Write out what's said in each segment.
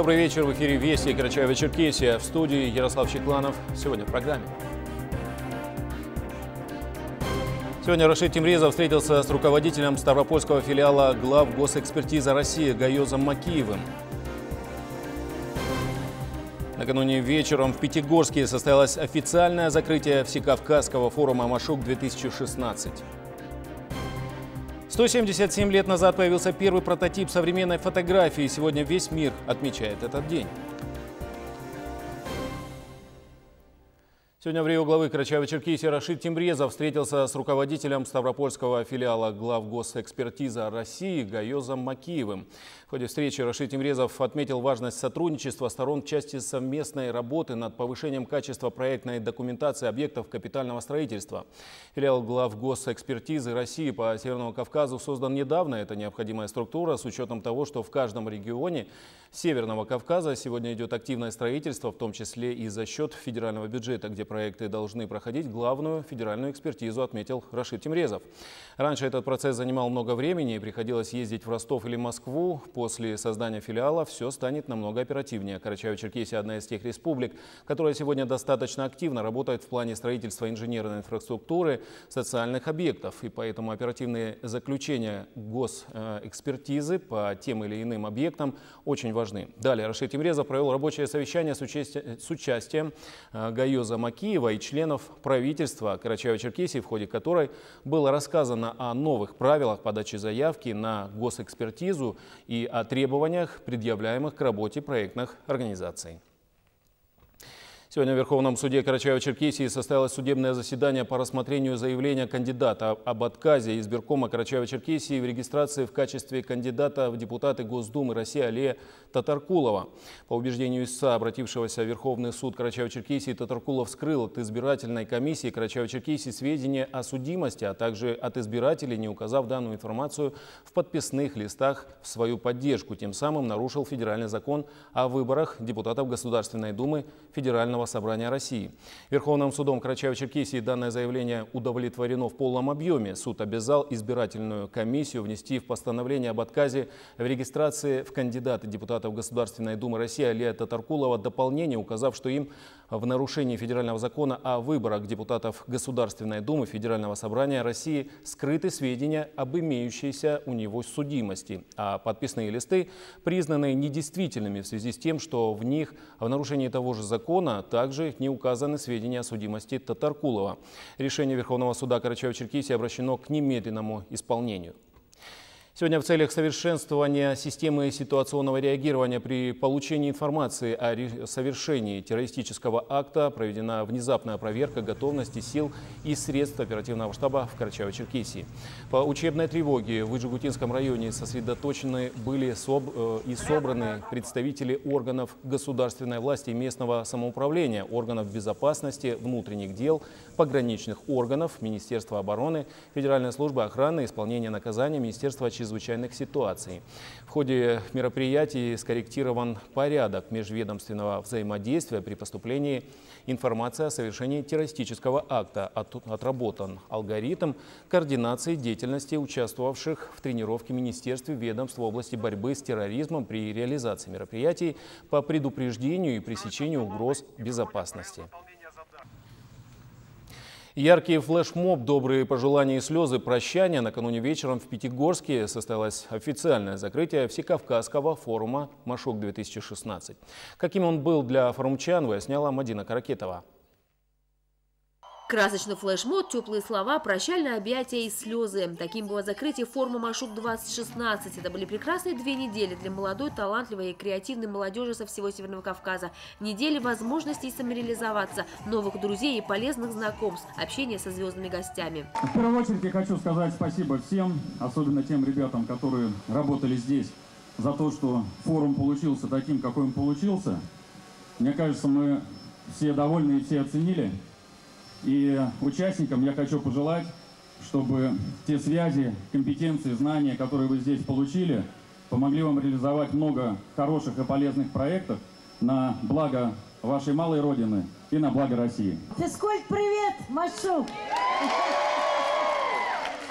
Добрый вечер. В эфире Вести Карачаева-Черкесия. В студии Ярослав Чекланов. Сегодня в программе. Сегодня Рашид Тимрезов встретился с руководителем Ставропольского филиала глав госэкспертиза России Гайозом Макиевым. Накануне вечером в Пятигорске состоялось официальное закрытие Всекавказского форума «Машук-2016». 177 лет назад появился первый прототип современной фотографии. Сегодня весь мир отмечает этот день. Сегодня в Рио главы Карачаева-Черкесии Рашид Тимрезов встретился с руководителем Ставропольского филиала глав госэкспертиза России Гайозом Макиевым. В ходе встречи Рашид Тимрезов отметил важность сотрудничества сторон в части совместной работы над повышением качества проектной документации объектов капитального строительства. Филиал глав госэкспертизы России по Северному Кавказу создан недавно. Это необходимая структура с учетом того, что в каждом регионе Северного Кавказа сегодня идет активное строительство, в том числе и за счет федерального бюджета, где проекты должны проходить главную федеральную экспертизу, отметил Рашид Тимрезов. Раньше этот процесс занимал много времени и приходилось ездить в Ростов или Москву. После создания филиала все станет намного оперативнее. Карачаево-Черкесия – одна из тех республик, которая сегодня достаточно активно работает в плане строительства инженерной инфраструктуры, социальных объектов. И поэтому оперативные заключения госэкспертизы по тем или иным объектам очень важны. Далее Рашид Тимрезов провел рабочее совещание с, участием, с участием э, Гайоза Макиева и членов правительства Карачаево-Черкесии, в ходе которой было рассказано о новых правилах подачи заявки на госэкспертизу и о требованиях, предъявляемых к работе проектных организаций. Сегодня в Верховном суде Карачаева-Черкесии состоялось судебное заседание по рассмотрению заявления кандидата об отказе избиркома Карачаева-Черкесии в регистрации в качестве кандидата в депутаты Госдумы России Алия Татаркулова. По убеждению ИСА, обратившегося в Верховный суд Карачаева-Черкесии, Татаркулов скрыл от избирательной комиссии Карачаева-Черкесии сведения о судимости, а также от избирателей, не указав данную информацию в подписных листах в свою поддержку. Тем самым нарушил федеральный закон о выборах депутатов Государственной Думы Федерального Законодательного собрания России. Верховным судом Карачаево-Черкесии данное заявление удовлетворено в полном объеме. Суд обязал избирательную комиссию внести в постановление об отказе в регистрации в кандидаты депутатов Государственной Думы России Алия Татаркулова дополнение, указав, что им в нарушении федерального закона о выборах депутатов Государственной Думы Федерального собрания России скрыты сведения об имеющейся у него судимости, а подписные листы признаны недействительными в связи с тем, что в них в нарушении того же закона также не указаны сведения о судимости Татаркулова. Решение Верховного суда Карачаево-Черкесии обращено к немедленному исполнению. Сегодня в целях совершенствования системы ситуационного реагирования при получении информации о совершении террористического акта проведена внезапная проверка готовности сил и средств оперативного штаба в Карачаево-Черкесии. По учебной тревоге в Иджигутинском районе сосредоточены были соб э, и собраны представители органов государственной власти и местного самоуправления, органов безопасности, внутренних дел, пограничных органов, Министерства обороны, Федеральной службы охраны, исполнения наказания, Министерства чрезвычайных чрезвычайных ситуаций. В ходе мероприятий скорректирован порядок межведомственного взаимодействия при поступлении информации о совершении террористического акта. Отработан алгоритм координации деятельности участвовавших в тренировке Министерств и ведомств в области борьбы с терроризмом при реализации мероприятий по предупреждению и пресечению угроз безопасности. Яркий флешмоб, добрые пожелания и слезы прощания. Накануне вечером в Пятигорске состоялось официальное закрытие Всекавказского форума «Машук-2016». Каким он был для форумчан, выясняла Мадина Каракетова. Красочный флешмоб, теплые слова, прощальное объятие и слезы. Таким было закрытие форума «Машук-2016». Это были прекрасные две недели для молодой, талантливой и креативной молодежи со всего Северного Кавказа. Недели возможностей самореализоваться, новых друзей и полезных знакомств, общения со звездными гостями. В первую очередь я хочу сказать спасибо всем, особенно тем ребятам, которые работали здесь, за то, что форум получился таким, какой он получился. Мне кажется, мы все довольны и все оценили. И участникам я хочу пожелать, чтобы те связи, компетенции, знания, которые вы здесь получили, помогли вам реализовать много хороших и полезных проектов на благо вашей малой родины и на благо России. Физкульт, привет, Машук!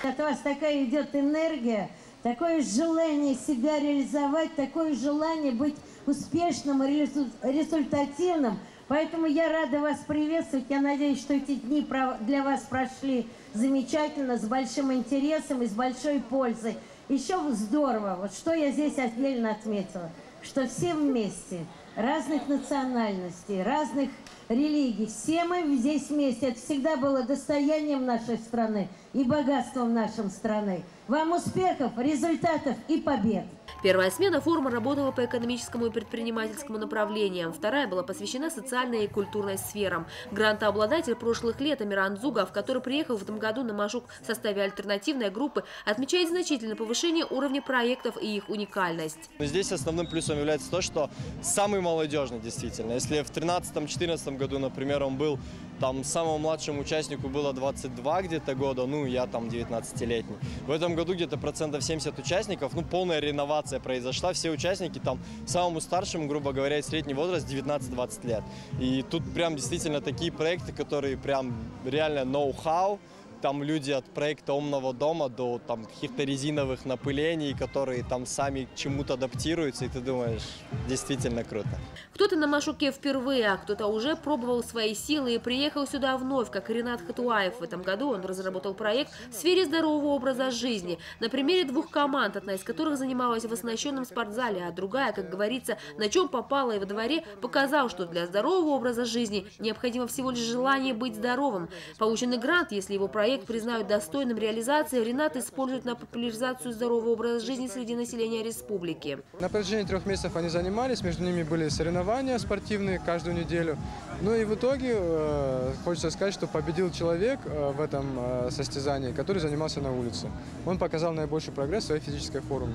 От вас такая идет энергия, такое желание себя реализовать, такое желание быть успешным и результативным. Поэтому я рада вас приветствовать. Я надеюсь, что эти дни для вас прошли замечательно, с большим интересом и с большой пользой. Еще здорово, вот что я здесь отдельно отметила, что все вместе, разных национальностей, разных религий, все мы здесь вместе. Это всегда было достоянием нашей страны и богатством нашей страны. Вам успехов, результатов и побед! Первая смена форума работала по экономическому и предпринимательскому направлениям. Вторая была посвящена социальной и культурной сферам. Грантообладатель прошлых лет Амиран Зугов, который приехал в этом году на Машук в составе альтернативной группы, отмечает значительное повышение уровня проектов и их уникальность. Здесь основным плюсом является то, что самый молодежный действительно. Если в 2013-2014 году, например, он был там самому младшему участнику было 22 где-то года, ну я там 19-летний. В этом году где-то процентов 70 участников, ну полная реновация произошла. Все участники там самому старшему, грубо говоря, средний возраст 19-20 лет. И тут прям действительно такие проекты, которые прям реально ноу-хау, там люди от проекта умного дома до там каких-то резиновых напылений, которые там сами чему-то адаптируются, и ты думаешь, действительно круто. Кто-то на Машуке впервые, а кто-то уже пробовал свои силы и приехал сюда вновь, как Ренат Хатуаев. В этом году он разработал проект в сфере здорового образа жизни. На примере двух команд, одна из которых занималась в оснащенном спортзале, а другая, как говорится, на чем попала и во дворе, показал, что для здорового образа жизни необходимо всего лишь желание быть здоровым. Полученный грант, если его проект проект признают достойным реализации, Ренат использует на популяризацию здорового образа жизни среди населения республики. На протяжении трех месяцев они занимались, между ними были соревнования спортивные каждую неделю. Ну и в итоге э, хочется сказать, что победил человек э, в этом э, состязании, который занимался на улице. Он показал наибольший прогресс в своей физической форме.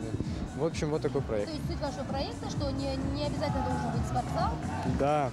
В общем, вот такой проект. То есть суть вашего проекта, что не, не обязательно должен быть спортзал? Да,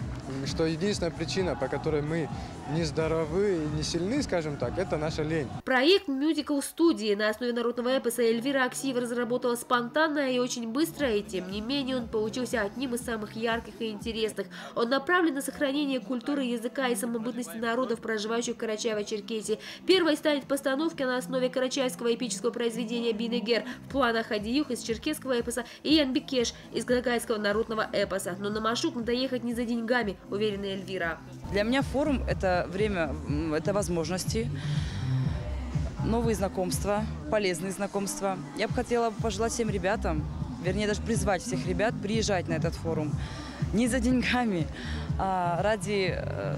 что единственная причина, по которой мы не здоровы и не сильны, скажем так, это наша лень. Проект мюзикл студии на основе народного эпоса Эльвира Аксиева разработала спонтанно и очень быстро, и тем не менее он получился одним из самых ярких и интересных. Он направлен на сохранение культуры, языка и самобытности народов, проживающих в Карачаево-Черкесии. Первой станет постановка на основе карачаевского эпического произведения Бинегер в планах Адиюх из черкесского эпоса и Янбекеш из гагайского народного эпоса. Но на Машук надо ехать не за деньгами, уверена Эльвира. Для меня форум – это время, это возможности, новые знакомства, полезные знакомства. Я бы хотела пожелать всем ребятам, вернее даже призвать всех ребят приезжать на этот форум. Не за деньгами, а ради э,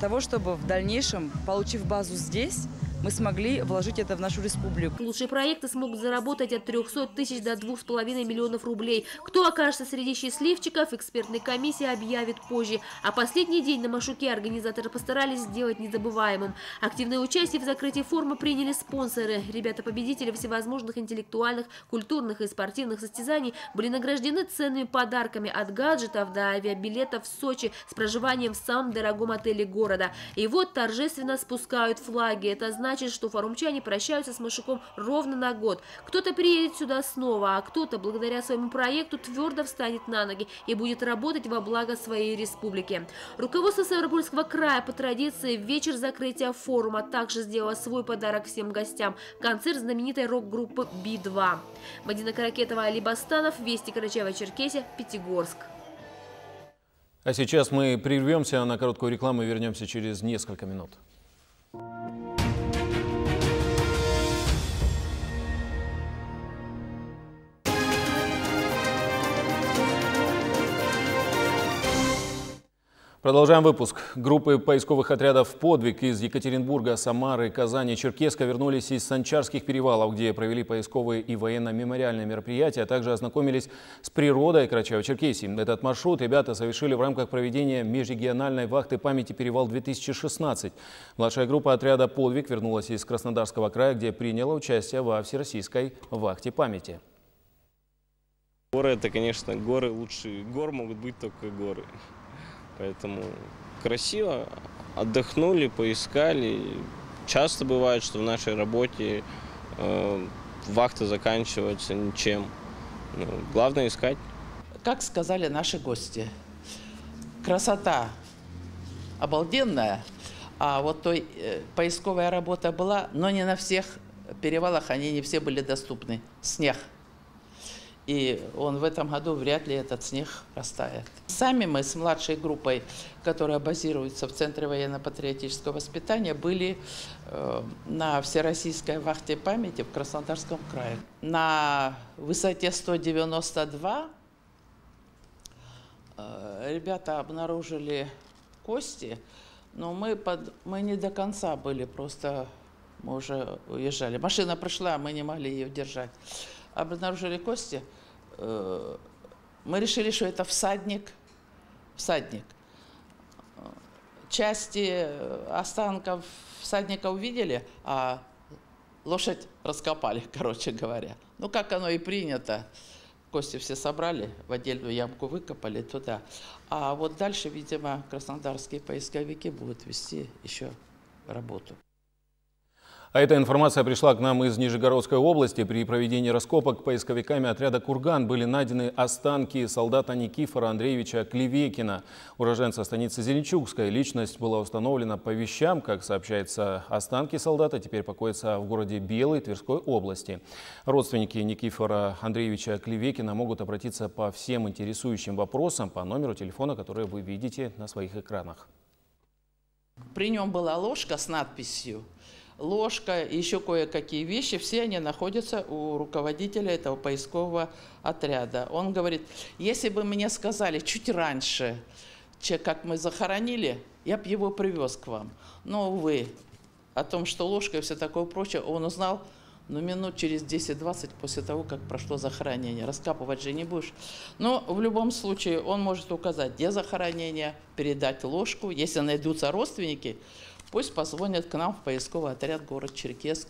того, чтобы в дальнейшем, получив базу здесь, мы смогли вложить это в нашу республику. Лучшие проекты смогут заработать от 300 тысяч до 2,5 миллионов рублей. Кто окажется среди счастливчиков, экспертная комиссия объявит позже. А последний день на Машуке организаторы постарались сделать незабываемым. Активное участие в закрытии форума приняли спонсоры. Ребята-победители всевозможных интеллектуальных, культурных и спортивных состязаний были награждены ценными подарками от гаджетов до авиабилетов в Сочи с проживанием в самом дорогом отеле города. И вот торжественно спускают флаги. Это значит, значит, что форумчане прощаются с Машуком ровно на год. Кто-то приедет сюда снова, а кто-то, благодаря своему проекту, твердо встанет на ноги и будет работать во благо своей республики. Руководство Ставропольского края по традиции в вечер закрытия форума также сделало свой подарок всем гостям – концерт знаменитой рок-группы Би-2. Мадина Каракетова, Али Бастанов, Вести Карачаева-Черкесия, Пятигорск. А сейчас мы прервемся на короткую рекламу и вернемся через несколько минут. Продолжаем выпуск. Группы поисковых отрядов «Подвиг» из Екатеринбурга, Самары, Казани, Черкеска вернулись из Санчарских перевалов, где провели поисковые и военно-мемориальные мероприятия, а также ознакомились с природой Карачаево-Черкесии. Этот маршрут ребята совершили в рамках проведения межрегиональной вахты памяти «Перевал-2016». Младшая группа отряда «Подвиг» вернулась из Краснодарского края, где приняла участие во всероссийской вахте памяти. Горы – это, конечно, горы лучшие. Гор могут быть только горы. Поэтому красиво, отдохнули, поискали. Часто бывает, что в нашей работе э, вахта заканчивается ничем. Ну, главное искать. Как сказали наши гости, красота обалденная, а вот той э, поисковая работа была, но не на всех перевалах они не все были доступны. Снег. И он в этом году вряд ли этот снег растает. Сами мы с младшей группой, которая базируется в Центре военно-патриотического воспитания, были э, на Всероссийской вахте памяти в Краснодарском крае. На высоте 192 э, ребята обнаружили кости, но мы, под, мы не до конца были, просто мы уже уезжали. Машина пришла, мы не могли ее держать обнаружили кости, э, мы решили, что это всадник, всадник. Части останков всадника увидели, а лошадь раскопали, короче говоря. Ну, как оно и принято. Кости все собрали, в отдельную ямку выкопали туда. А вот дальше, видимо, краснодарские поисковики будут вести еще работу. А эта информация пришла к нам из Нижегородской области. При проведении раскопок поисковиками отряда «Курган» были найдены останки солдата Никифора Андреевича Клевекина, уроженца станицы Зеленчугской. Личность была установлена по вещам. Как сообщается, останки солдата теперь покоятся в городе Белой Тверской области. Родственники Никифора Андреевича Клевекина могут обратиться по всем интересующим вопросам по номеру телефона, который вы видите на своих экранах. При нем была ложка с надписью ложка и еще кое-какие вещи, все они находятся у руководителя этого поискового отряда. Он говорит, если бы мне сказали чуть раньше, как мы захоронили, я бы его привез к вам. Но, увы, о том, что ложка и все такое прочее, он узнал ну, минут через 10-20 после того, как прошло захоронение. Раскапывать же не будешь. Но в любом случае он может указать, где захоронение, передать ложку. Если найдутся родственники, Пусть позвонят к нам в поисковый отряд город Черкесск.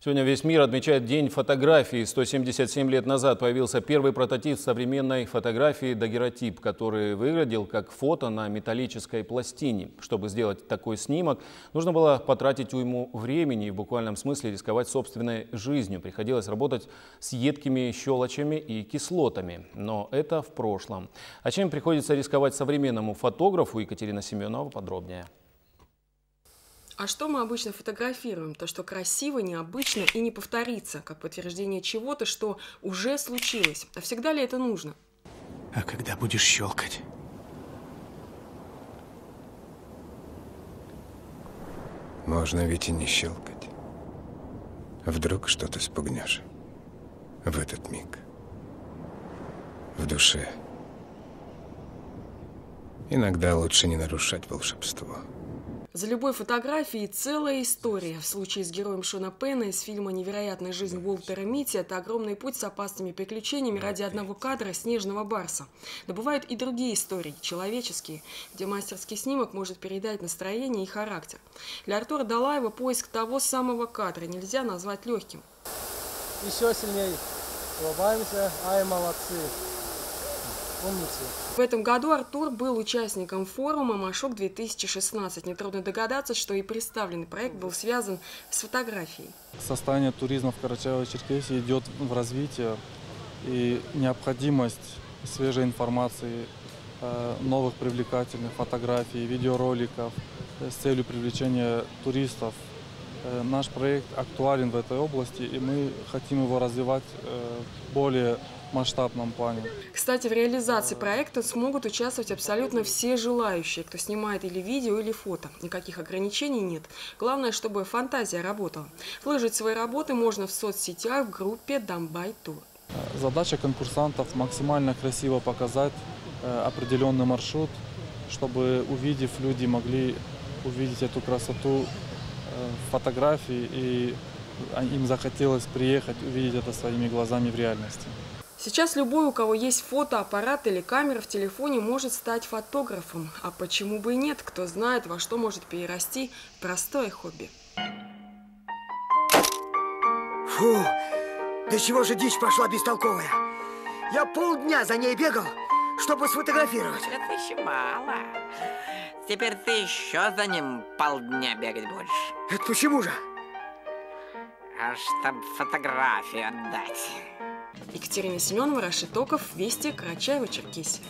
Сегодня весь мир отмечает День фотографии. 177 лет назад появился первый прототип современной фотографии «Дагеротип», который выглядел как фото на металлической пластине. Чтобы сделать такой снимок, нужно было потратить уйму времени и в буквальном смысле рисковать собственной жизнью. Приходилось работать с едкими щелочами и кислотами. Но это в прошлом. А чем приходится рисковать современному фотографу, Екатерина Семенова подробнее. А что мы обычно фотографируем? То, что красиво, необычно и не повторится, как подтверждение чего-то, что уже случилось. А всегда ли это нужно? А когда будешь щелкать? Можно ведь и не щелкать. Вдруг что-то спугнешь. В этот миг. В душе. Иногда лучше не нарушать волшебство. За любой фотографией целая история. В случае с героем Шона Пена из фильма «Невероятная жизнь Уолтера Митти» это огромный путь с опасными приключениями ради одного кадра снежного барса. Но бывают и другие истории, человеческие, где мастерский снимок может передать настроение и характер. Для Артура Далаева поиск того самого кадра нельзя назвать легким. Еще сильнее улыбаемся, ай, молодцы. Умницы. В этом году Артур был участником форума «Машок-2016». Нетрудно догадаться, что и представленный проект был связан с фотографией. Состояние туризма в Карачаево-Черкесии идет в развитие, и необходимость свежей информации, э, новых привлекательных фотографий, видеороликов э, с целью привлечения туристов. Э, наш проект актуален в этой области, и мы хотим его развивать более масштабном плане. Кстати, в реализации проекта смогут участвовать абсолютно все желающие, кто снимает или видео, или фото. Никаких ограничений нет. Главное, чтобы фантазия работала. Выложить свои работы можно в соцсетях в группе «Дамбай Тур». Задача конкурсантов максимально красиво показать э, определенный маршрут, чтобы, увидев, люди могли увидеть эту красоту э, фотографии и им захотелось приехать, увидеть это своими глазами в реальности. Сейчас любой, у кого есть фотоаппарат или камера в телефоне, может стать фотографом. А почему бы и нет? Кто знает, во что может перерасти простое хобби. Фу, до чего же дичь пошла бестолковая? Я полдня за ней бегал, чтобы сфотографировать. Это еще мало. Теперь ты еще за ним полдня бегать будешь. Это почему же? А чтоб фотографию отдать. Екатерина Семенова, Рашид Токов, Вести, Карачаево, Черкесия.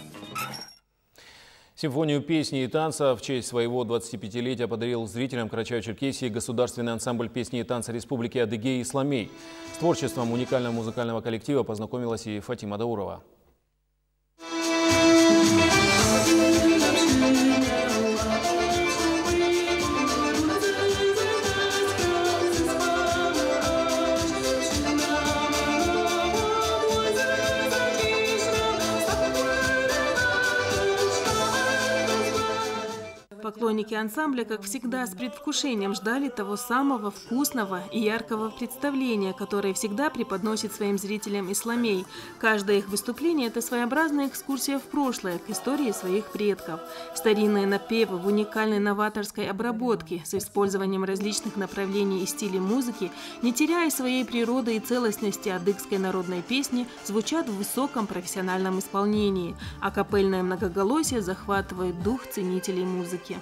Симфонию песни и танца в честь своего 25-летия подарил зрителям Карачаево-Черкесии государственный ансамбль песни и танца Республики Адыгея «Исламей». С творчеством уникального музыкального коллектива познакомилась и Фатима Даурова. Поклонники ансамбля, как всегда, с предвкушением ждали того самого вкусного и яркого представления, которое всегда преподносит своим зрителям Исламей. Каждое их выступление – это своеобразная экскурсия в прошлое, к истории своих предков. Старинные напевы в уникальной новаторской обработке с использованием различных направлений и стилей музыки, не теряя своей природы и целостности адыгской народной песни, звучат в высоком профессиональном исполнении, а капельное многоголосие захватывает дух ценителей музыки.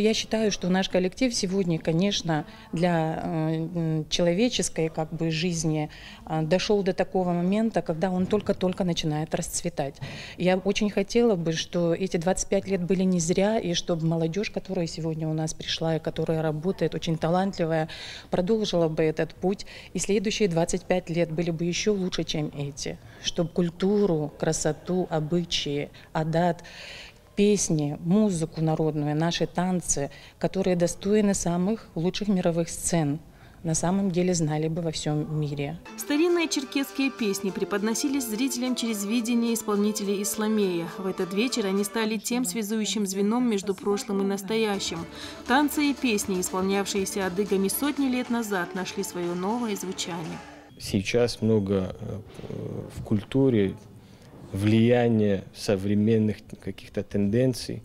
Я считаю, что наш коллектив сегодня, конечно, для э, человеческой как бы, жизни э, дошел до такого момента, когда он только-только начинает расцветать. Я очень хотела бы, что эти 25 лет были не зря, и чтобы молодежь, которая сегодня у нас пришла и которая работает, очень талантливая, продолжила бы этот путь, и следующие 25 лет были бы еще лучше, чем эти. Чтобы культуру, красоту, обычаи, адат песни, музыку народную, наши танцы, которые достойны самых лучших мировых сцен, на самом деле знали бы во всем мире. Старинные черкесские песни преподносились зрителям через видение исполнителей Исламея. В этот вечер они стали тем связующим звеном между прошлым и настоящим. Танцы и песни, исполнявшиеся адыгами сотни лет назад, нашли свое новое звучание. Сейчас много э, в культуре влияние современных каких-то тенденций.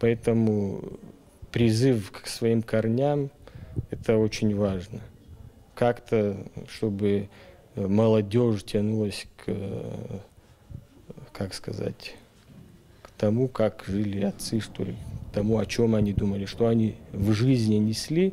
Поэтому призыв к своим корням – это очень важно. Как-то, чтобы молодежь тянулась к, как сказать, к тому, как жили отцы, что ли, к тому, о чем они думали, что они в жизни несли,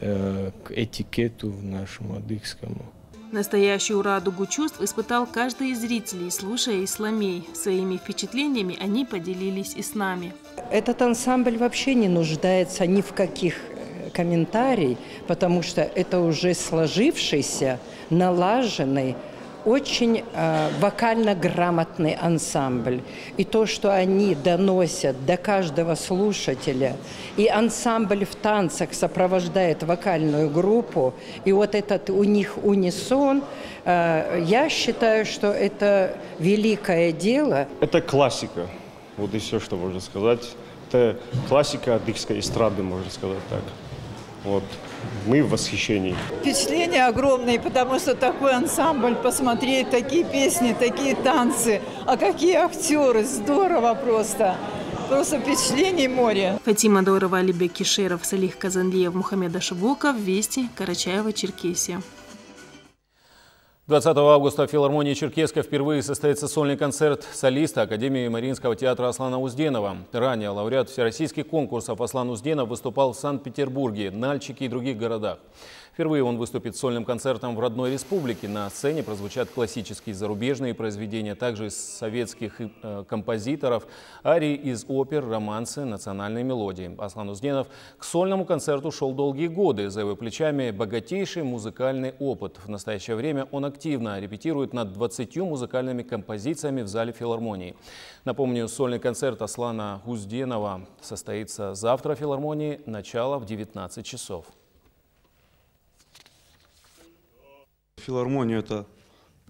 э, к этикету нашему адыгскому – Настоящую радугу чувств испытал каждый из зрителей, слушая исламей. Своими впечатлениями они поделились и с нами. Этот ансамбль вообще не нуждается ни в каких э, комментариях, потому что это уже сложившийся, налаженный, очень э, вокально грамотный ансамбль. И то, что они доносят до каждого слушателя, и ансамбль в танцах сопровождает вокальную группу, и вот этот у них унисон, э, я считаю, что это великое дело. Это классика, вот и все, что можно сказать. Это классика адыгской эстрады, можно сказать так. Вот. Мы в восхищении. Впечатления огромные, потому что такой ансамбль, посмотреть такие песни, такие танцы, а какие актеры, здорово просто. Просто впечатлений море. Фатима Дорова, Алибек Кишеров, Салих Казанлиев, Мухаммед Ашибоков, Вести, Карачаева, Черкесия. 20 августа в филармонии Черкеска впервые состоится сольный концерт солиста Академии Мариинского театра Аслана Узденова. Ранее лауреат всероссийских конкурсов Аслан Узденов выступал в Санкт-Петербурге, Нальчике и других городах. Впервые он выступит сольным концертом в родной республике. На сцене прозвучат классические зарубежные произведения, также из советских э, композиторов, арии из опер, романсы, национальные мелодии. Аслан Узденов к сольному концерту шел долгие годы. За его плечами богатейший музыкальный опыт. В настоящее время он активно репетирует над 20 музыкальными композициями в зале филармонии. Напомню, сольный концерт Аслана Узденова состоится завтра в филармонии, начало в 19 часов. Филармония – это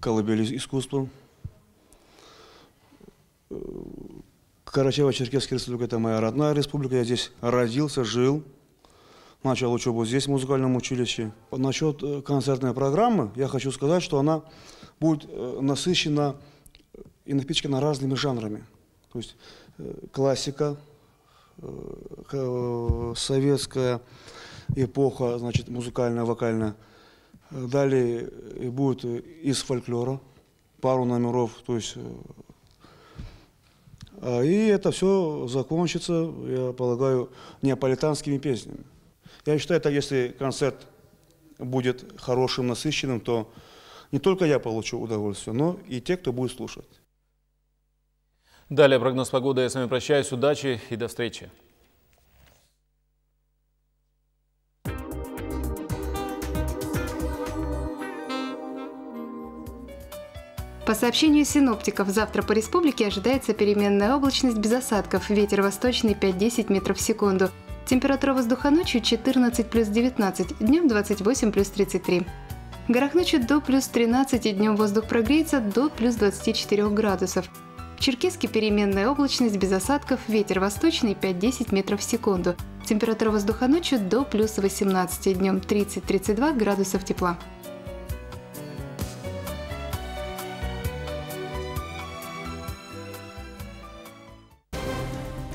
колыбель искусства. Карачаево-Черкесская республика – это моя родная республика. Я здесь родился, жил. Начал учебу здесь, в музыкальном училище. Насчет э, концертной программы, я хочу сказать, что она будет э, насыщена и напичкана разными жанрами. То есть э, классика, советская эпоха, значит, музыкальная, вокальная – Далее будет из фольклора пару номеров, то есть А, И это все закончится, я полагаю, неаполитанскими песнями. Я считаю, что если концерт будет хорошим, насыщенным, то не только я получу удовольствие, но и те, кто будет слушать. Далее прогноз погоды. Я с вами прощаюсь. Удачи и до встречи. По сообщению синоптиков, завтра по республике ожидается переменная облачность без осадков, ветер восточный 5-10 метров в секунду. Температура воздуха ночью 14 плюс 19, днем 28 плюс 33. В горах ночью до плюс 13 и днем воздух прогреется до плюс 24 градусов. В Черкеске переменная облачность без осадков, ветер восточный 5-10 метров в секунду. Температура воздуха ночью до плюс 18, днем 30-32 градусов тепла.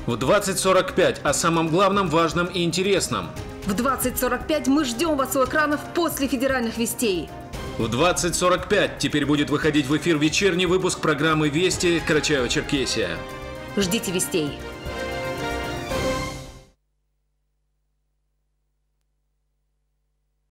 В 20.45 о самом главном, важном и интересном. В 20.45 мы ждем вас у экранов после федеральных вестей. В 20.45 теперь будет выходить в эфир вечерний выпуск программы «Вести» Карачаева-Черкесия. Ждите вестей.